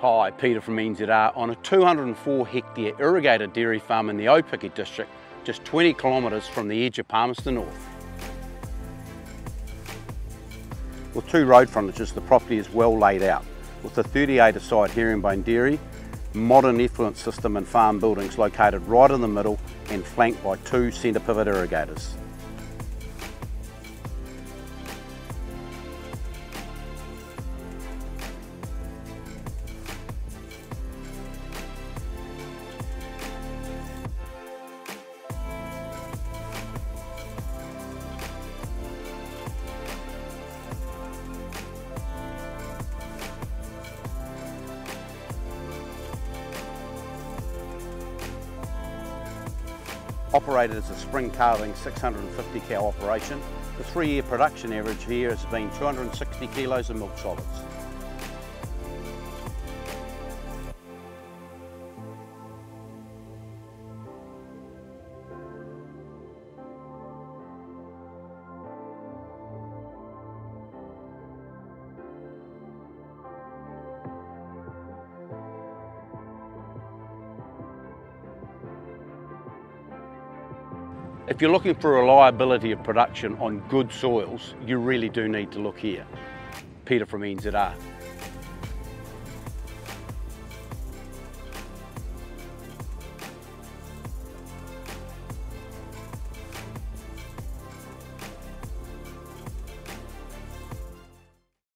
Hi, Peter from NZR on a 204 hectare irrigated dairy farm in the Opiki district, just 20 kilometres from the edge of Palmerston North. With two road frontages, the property is well laid out, with a 38 side herringbone dairy, modern effluent system and farm buildings located right in the middle and flanked by two centre pivot irrigators. Operated as a spring calving 650 cow operation, the three year production average here has been 260 kilos of milk solids. If you're looking for reliability of production on good soils, you really do need to look here. Peter from NZR.